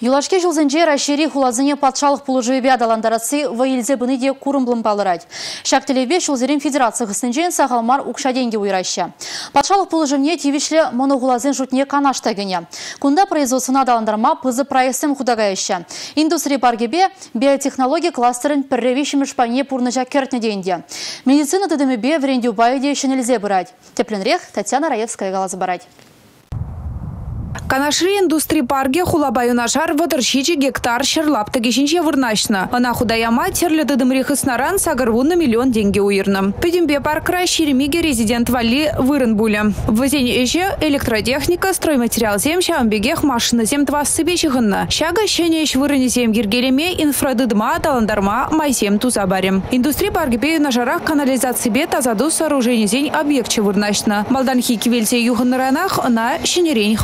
Юлашке жылзынже рашери хулазыне патшалық пулыжывебе адаландарасы ваилзе бұны де курымблым балырад. Шактелебе шулзерин федерация ғысынжен сағалмар укшаденге уйраща. Патшалық пулыжывне тивишле монохулазын жутне канашта гене. Кунда производствына адаландарма пызы проектсым худагайща. Индустрия паргебе биотехнология кластерын пірревишім шпане пурныжа кертне дейінде. Медицина тыдымебе вренде байыде шенелзе бұрад. Тепленрех Татьяна Раевская галазы барад. Канашри индустрии парке хулабаю нашар ватырщичи гектар шерлап тагишинче вырнашна. Она худаяма терлі дыдымрих снаран сагарвун на миллион деньги уирна. Педимбе паркра шеремиге резидент Вали Вырынбуля. В зене еще электротехника, стройматериал зем шамбегех машина зем два сыбечигынна. Шага щенеч вырыне зем гергелеме инфрадыдма таландарма майзем тузабарем. Индустрия парке на жарах канализации бе тазаду сооружение зень объект вырнашна. Малданхи кивельте юханнаранах на щенерень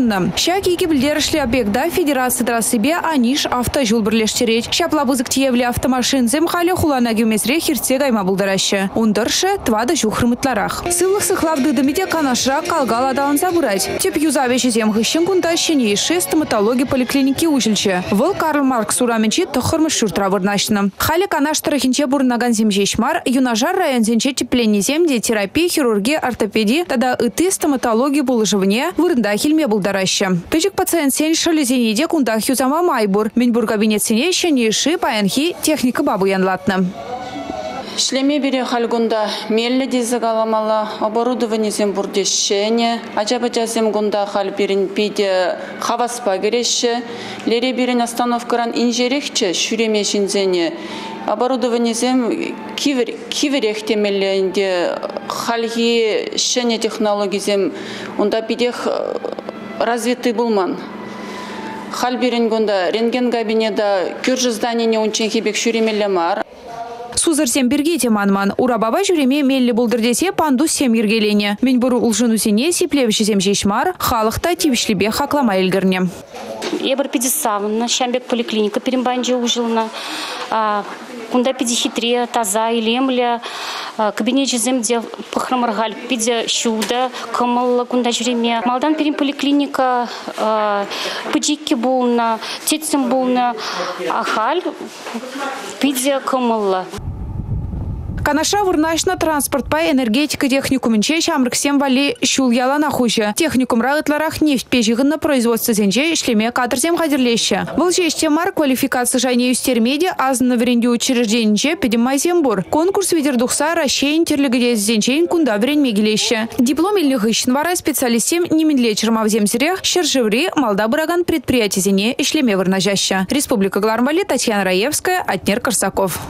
хабартма Шак Щаки кибілдерішлі объекта федерация трасыбе аниш автожул бірлештерет. Шаплабызык тиевлі автомашин земхалі хулана геомезре хирте гайма бұлдарашы. Ундыршы твада жухрымытларах. Сылық сықлавды дымите канашра калгал адалан забырать. Теп юзавеші зем хыщен кунда щенейші стоматология поликлиники ужілчі. Выл Карл Марк сураменчи тұхырмыш шуртра вырнашны. Халі канаш тарахинче бурнаган земжешмар, юнажар район зенче тепление земде терапия, хирургия, ортопедия, тада ыты стоматология булыжывне, вырында хильме булдар дараща. Пичик пациент сен шалезенеде кунда хюзама майбур. Минбур кабинетсене шенеши паянхи техника бабу янлатны. Шлеме бере хальгунда мелле дизі галамала оборудование зем бурдешене, ажаба жазем гунда хал берин пиде хаваспа кереші, лере берин остановкаран инжерехче шүреме шинзене, оборудование зем кивер, киверех темелленде хальги шене технологии зем, унда пидех развитый булман. Хал беренгонда рентген кабинета күржі зданиене унчен хебек шүремелі мар. Сузырсем бірге теманман. Урабаба жүреме меллі бұлдырдесе панду сем ергелене. Мен бұру ұлжын үзене сиплевіші зем жешмар, халықта тивішлібе хақлама елгірне. Ебір шамбек поликлиника перембанже ұжылына. Кунда педихитре, таза, илемля, кабинет жеземде пахрамаргаль, пиде щуда, кымыл кунда жүреме. Малдан перем поликлиника, пыдикки болна, тетсім болна, ахаль, пиде кымылла. Канаша вурнашна транспорт по энергетика техникумінче всем вали щул яла хуже. Техникум рағытларақ нефт пежігінна производство зенже ішлеме кадрзем қадірлеші. Бұл жештемар квалификация және үстермеде азынны веренде учрежденінче педимайзем бұр. Конкурс ведер ведердуқса рашейн терлігіде зенчейн күнда веренме келеші. Диплом елі ғышын вара специалистем немінле чырмавземзірех шыржыври малда бұраган предприятие зене шлеме варнажаща. Республика Глармали, Татьяна Раевская, Атнер Корсаков.